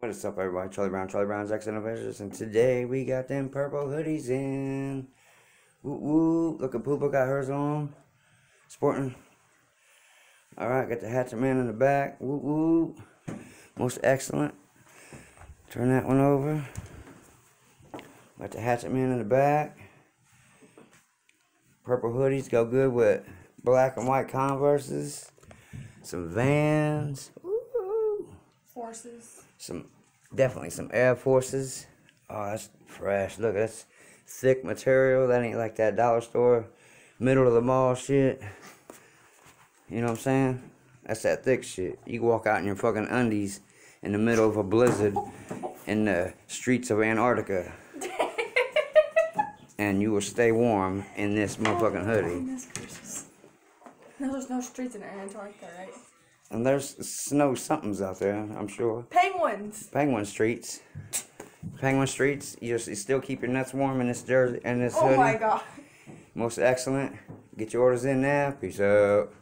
What is up, everybody? Charlie Brown, Charlie Brown's Excellent Adventures, and today we got them purple hoodies in. Woo woo! Look at Poopa got hers on. Sporting. Alright, got the Hatchet Man in the back. Woo woo! Most excellent. Turn that one over. Got the Hatchet Man in the back. Purple hoodies go good with black and white Converses. Some Vans. Forces. some definitely some Air Forces. Oh, that's fresh. Look, that's thick material. That ain't like that dollar store, middle of the mall shit. You know what I'm saying? That's that thick shit. You walk out in your fucking undies in the middle of a blizzard in the streets of Antarctica. and you will stay warm in this motherfucking oh, hoodie. Goodness. No, there's no streets in Antarctica, right? And there's snow somethings out there, I'm sure. Penguins. Penguin Streets. Penguin Streets. You still keep your nuts warm in this jersey and this Oh hoodie. my god. Most excellent. Get your orders in now. Peace out.